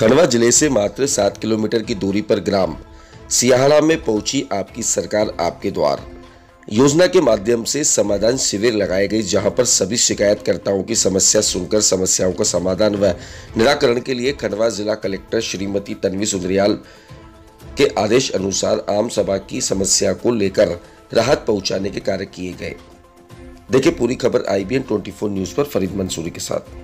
खंडवा ज़िले से मात्र सात किलोमीटर की दूरी पर ग्राम सियाहड़ा में पहुँची आपकी सरकार, आपके द्वार। योजना के माध्यम से समाधान शिविर लगाए गए, जहाँ पर सभी शिकायतकर्ताओं की समस्या सुनकर, समस्याओं का समाधान व निराकरण के लिए खंडवा जिला कलेक्टर श्रीमती तन्वी सुंदरियाल के आदेश अनुसार आम सभा की समस्या को लेकर राहत पहुँचाने के कार्य किए गए। देखिए, पूरी खबर आईबीएन 24 न्यूज़ पर फरीद मंसूरी के साथ।